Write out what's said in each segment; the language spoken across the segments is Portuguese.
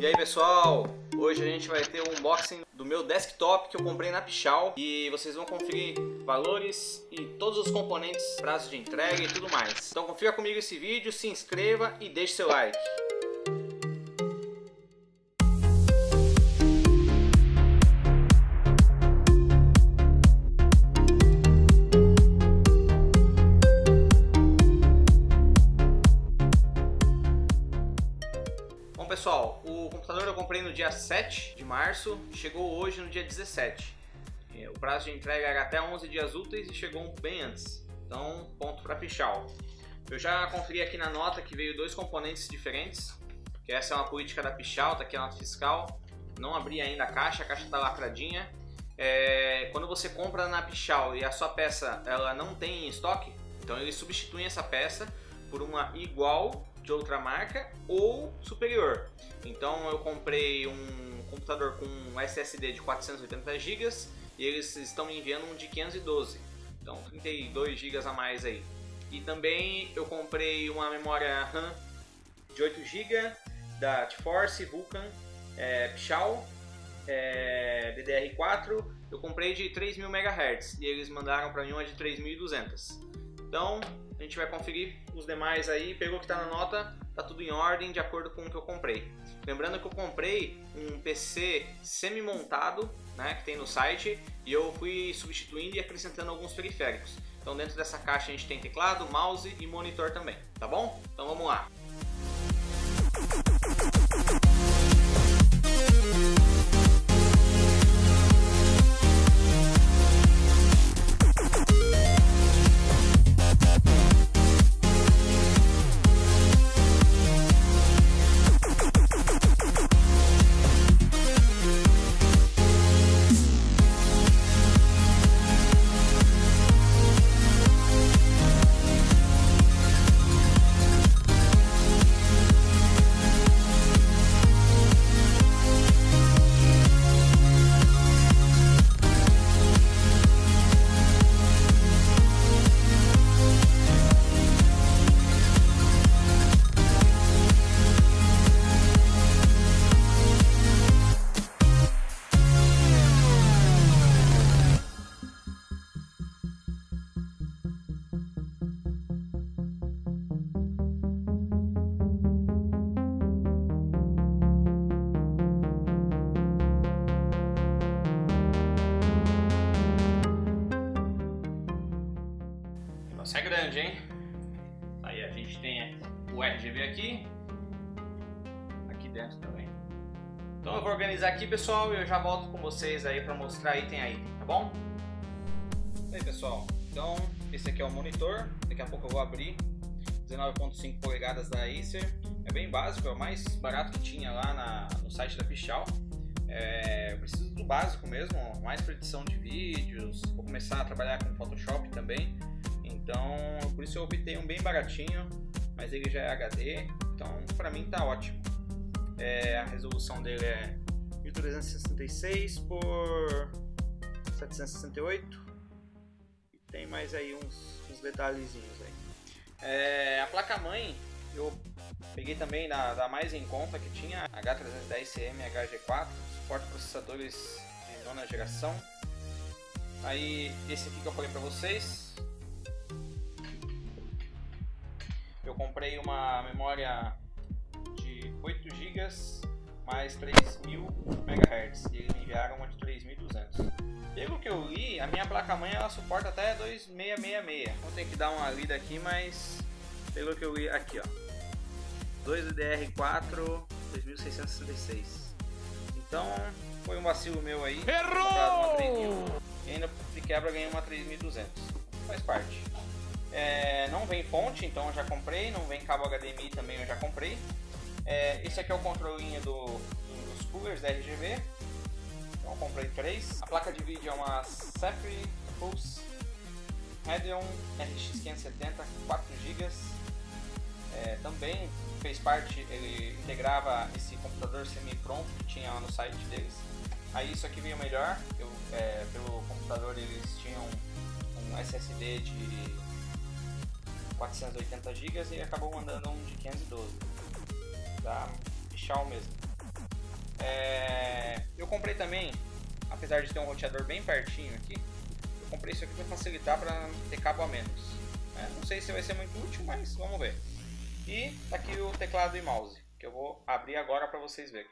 E aí pessoal, hoje a gente vai ter um unboxing do meu desktop que eu comprei na Pichal e vocês vão conferir valores e todos os componentes, prazo de entrega e tudo mais. Então confira comigo esse vídeo, se inscreva e deixe seu like. Pessoal, o computador eu comprei no dia 7 de março, chegou hoje no dia 17. É, o prazo de entrega era até 11 dias úteis e chegou bem antes. Então, ponto para Pichal. Eu já conferi aqui na nota que veio dois componentes diferentes, que essa é uma política da Pichal, tá aqui a nota fiscal. Não abri ainda a caixa, a caixa está lacradinha. É, quando você compra na Pichal e a sua peça ela não tem em estoque, então eles substituem essa peça por uma igual de outra marca ou superior. Então eu comprei um computador com um SSD de 480 GB e eles estão me enviando um de 512. Então 32 GB a mais aí. E também eu comprei uma memória RAM de 8 GB da GeForce Vulkan é, é, DDR4. Eu comprei de 3000 MHz e eles mandaram para mim uma de 3200. Então gente vai conferir os demais aí, pegou o que está na nota, tá tudo em ordem de acordo com o que eu comprei. Lembrando que eu comprei um PC semi-montado, né, que tem no site, e eu fui substituindo e acrescentando alguns periféricos. Então dentro dessa caixa a gente tem teclado, mouse e monitor também, tá bom? Então vamos lá. É grande, hein? Aí a gente tem o RGB aqui, aqui dentro também. Então eu vou organizar aqui, pessoal, e eu já volto com vocês aí para mostrar item a item, tá bom? E aí, pessoal, então esse aqui é o monitor, daqui a pouco eu vou abrir, 19.5 polegadas da Acer, é bem básico, é o mais barato que tinha lá na, no site da Pichal. É, eu preciso do básico mesmo, mais para edição de vídeos, vou começar a trabalhar com Photoshop também, então por isso eu optei um bem baratinho, mas ele já é HD, então para mim tá ótimo. É, a resolução dele é 1366 por 768 e tem mais aí uns, uns detalhezinhos aí. É, a placa mãe eu peguei também da, da mais em conta que tinha H310CM HG4, suporte processadores de nona geração. Aí esse aqui que eu falei para vocês, eu comprei uma memória de 8 GB mais 3000 MHz e eles me enviaram uma de 3200. Pelo que eu li, a minha placa-mãe ela suporta até 2666. Vou ter que dar uma lida aqui, mas pelo que eu li aqui, ó. 2DDR4 2666. Então, foi um vacilo meu aí. Errou! E ainda de quebra ganhei uma 3200. Faz parte. É, não vem fonte, então eu já comprei. Não vem cabo HDMI também, eu já comprei. É, esse aqui é o controlinho do, do, dos coolers da RGB. Então eu comprei três. A placa de vídeo é uma Safri Pulse Radeon RX 570 4 GB. É, também fez parte, ele integrava esse computador semi-pronto que tinha lá no site deles. Aí isso aqui veio melhor, eu, é, pelo computador eles tinham um SSD de 480 GB e acabou mandando um de 512 da Pichal mesmo. É, eu comprei também, apesar de ter um roteador bem pertinho aqui, eu comprei isso aqui para facilitar para ter cabo a menos. É, não sei se vai ser muito útil, mas vamos ver. E tá aqui o teclado e mouse, que eu vou abrir agora para vocês verem.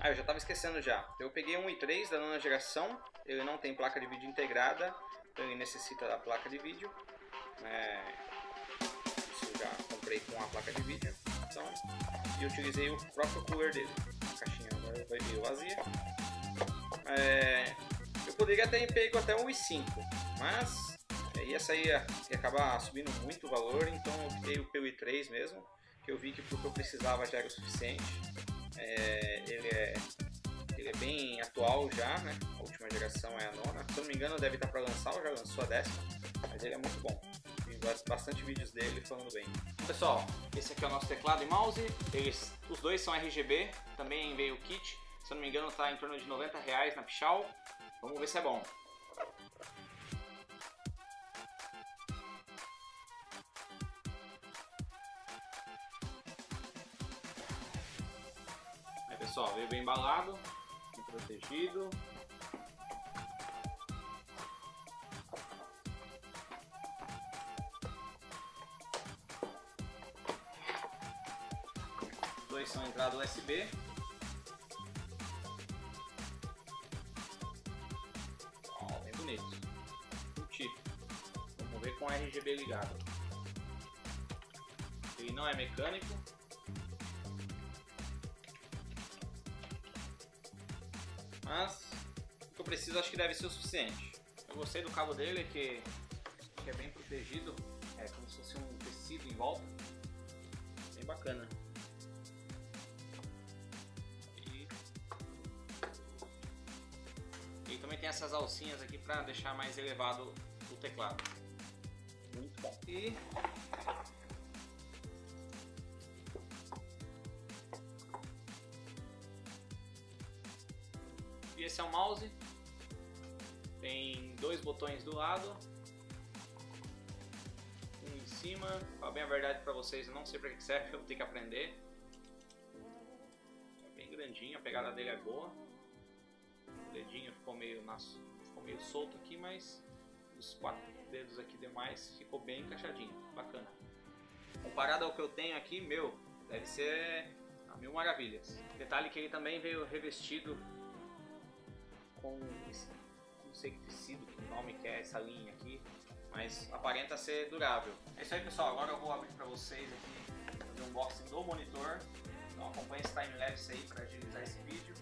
Ah, eu já estava esquecendo já. Eu peguei um i3 da nona geração, ele não tem placa de vídeo integrada, então ele necessita da placa de vídeo. É, já comprei com a placa de vídeo. Então, e utilizei o próprio cooler dele. A caixinha agora vai vir vazia. É, eu poderia ter pego até um i5, mas ia sair, ia acabar subindo muito o valor, então eu optei pelo i3 mesmo, que eu vi que o que eu precisava já era o suficiente. É, ele, é, ele é bem atual já, né? A última geração é a nona. Se eu não me engano, deve estar para lançar ou já lançou a décima, mas ele é muito bom. Bastante vídeos dele falando bem. Pessoal, esse aqui é o nosso teclado e mouse. Eles, os dois são RGB, também veio o kit. Se eu não me engano, está em torno de 90 reais na Pichal. Vamos ver se é bom. pessoal, veio bem embalado, bem protegido. USB. Ó, bem bonito. Curti. Vamos ver com o RGB ligado. Ele não é mecânico, Mas o que eu preciso acho que deve ser o suficiente. Eu gostei do cabo dele que, que é bem protegido, é como se fosse um tecido em volta. Bem bacana. Tem essas alcinhas aqui para deixar mais elevado o teclado. Muito bom. E E esse é o mouse. Tem dois botões do lado. Um em cima. Pra bem a verdade para vocês, eu não sei para que serve, eu tenho que aprender. É bem grandinho, a pegada dele é boa. O dedinho ficou meio, nas, ficou meio solto aqui, mas os quatro dedos aqui demais ficou bem encaixadinho. Bacana. Comparado ao que eu tenho aqui, meu, deve ser a mil maravilhas. Detalhe que ele também veio revestido com esse, não sei que tecido, que nome que é essa linha aqui, mas aparenta ser durável. É isso aí pessoal, agora eu vou abrir para vocês aqui fazer um unboxing do monitor, então acompanhe esse time-lapse aí para agilizar esse vídeo.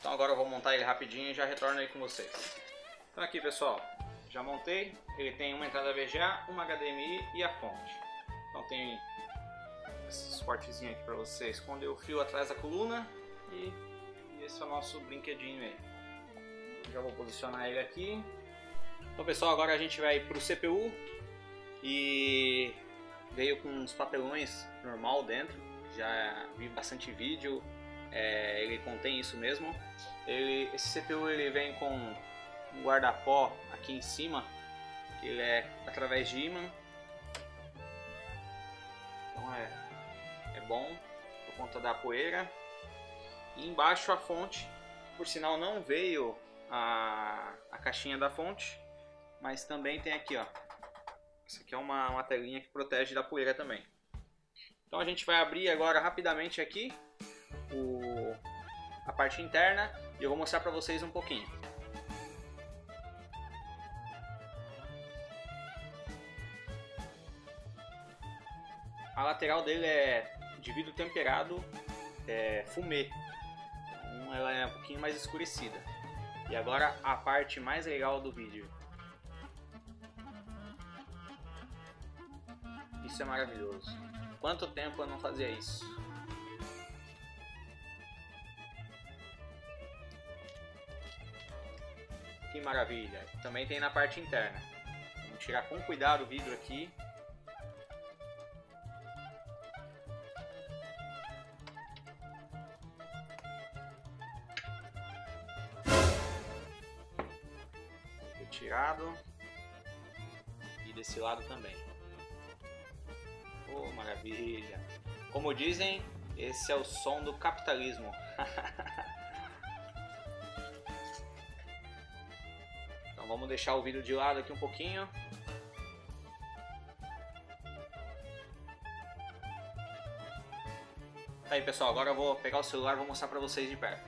Então agora eu vou montar ele rapidinho e já retorno aí com vocês. Então aqui pessoal, já montei. Ele tem uma entrada VGA, uma HDMI e a fonte. Então tem esse suportezinho aqui para você esconder o fio atrás da coluna e, e esse é o nosso brinquedinho aí. Já vou posicionar ele aqui. Então pessoal, agora a gente vai para o CPU e veio com uns papelões normal dentro. Já vi bastante vídeo, é, ele contém isso mesmo. Ele, esse CPU ele vem com um guarda-pó aqui em cima, ele é através de imã. Então é, é bom por conta da poeira. E embaixo a fonte, por sinal não veio a, a caixinha da fonte, mas também tem aqui ó. Isso aqui é uma, uma telinha que protege da poeira também. Então a gente vai abrir agora rapidamente aqui o, a parte interna e eu vou mostrar para vocês um pouquinho. A lateral dele é de vidro temperado é, fumê, então ela é um pouquinho mais escurecida. E agora a parte mais legal do vídeo. Isso é maravilhoso. Quanto tempo eu não fazia isso? Que maravilha. Também tem na parte interna. tirar com cuidado o vidro aqui. Retirado. E desse lado também. Oh, maravilha! Como dizem, esse é o som do capitalismo. vamos deixar o vídeo de lado aqui um pouquinho. Tá aí pessoal, agora eu vou pegar o celular e vou mostrar pra vocês de perto.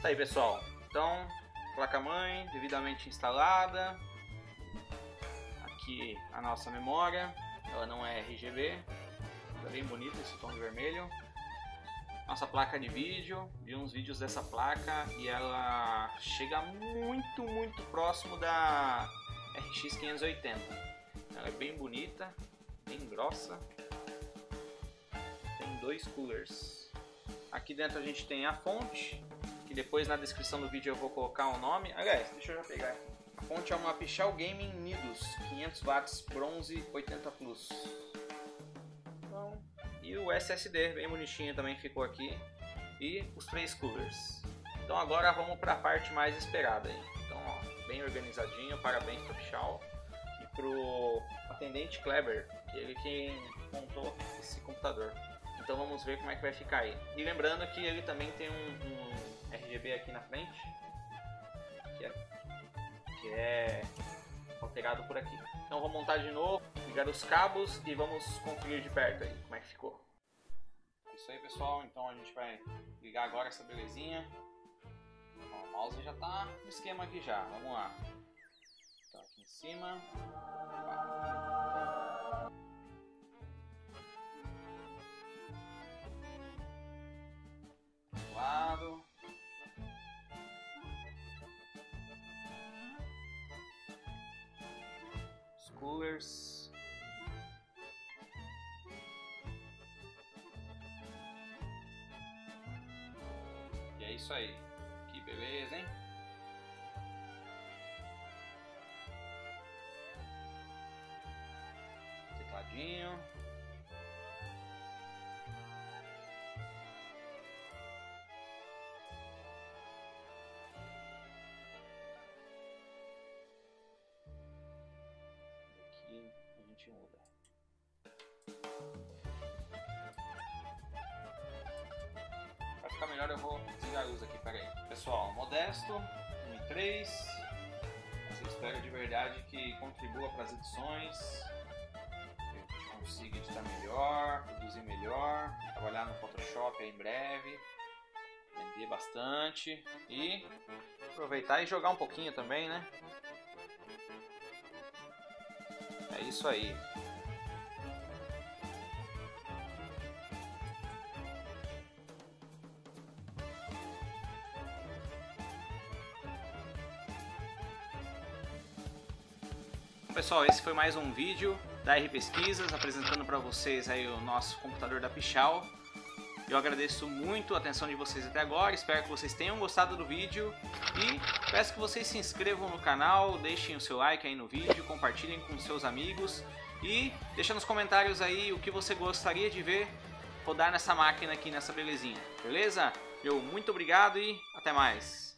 Tá aí pessoal, então placa-mãe devidamente instalada. Aqui a nossa memória, ela não é RGB, Tá bem bonito esse tom de vermelho. Nossa placa de vídeo, vi uns vídeos dessa placa e ela chega muito, muito próximo da RX 580. Ela é bem bonita, bem grossa. Tem dois coolers. Aqui dentro a gente tem a fonte, que depois na descrição do vídeo eu vou colocar o nome. Aliás, deixa eu já pegar. A fonte é uma Pichal Gaming Nidus 500 watts bronze 80 plus. O SSD, bem bonitinho também ficou aqui. E os três coolers. Então agora vamos para a parte mais esperada. Aí. Então, ó, bem organizadinho, parabéns para o Pichal. E pro atendente Kleber, que ele quem montou esse computador. Então vamos ver como é que vai ficar aí. E lembrando que ele também tem um, um RGB aqui na frente, que é, que é alterado por aqui. Então vou montar de novo, ligar os cabos e vamos conferir de perto aí como é que ficou. Isso aí pessoal, então a gente vai ligar agora essa belezinha. Ó, o mouse já tá no esquema aqui já, vamos lá. Então aqui em cima. Lado. Os coolers. Isso aí. Que beleza, hein? Tecladinho. Aqui a gente muda. Melhor eu vou desligar a luz aqui, peraí. Pessoal, modesto, 1 e 3. Mas eu espero de verdade que contribua para as edições. Que gente consiga editar melhor, produzir melhor, trabalhar no Photoshop em breve. Vender bastante e aproveitar e jogar um pouquinho também, né? É isso aí. Pessoal, esse foi mais um vídeo da R Pesquisas, apresentando para vocês aí o nosso computador da Pichal. Eu agradeço muito a atenção de vocês até agora, espero que vocês tenham gostado do vídeo e peço que vocês se inscrevam no canal, deixem o seu like aí no vídeo, compartilhem com seus amigos e deixa nos comentários aí o que você gostaria de ver rodar nessa máquina aqui, nessa belezinha, beleza? Eu muito obrigado e até mais!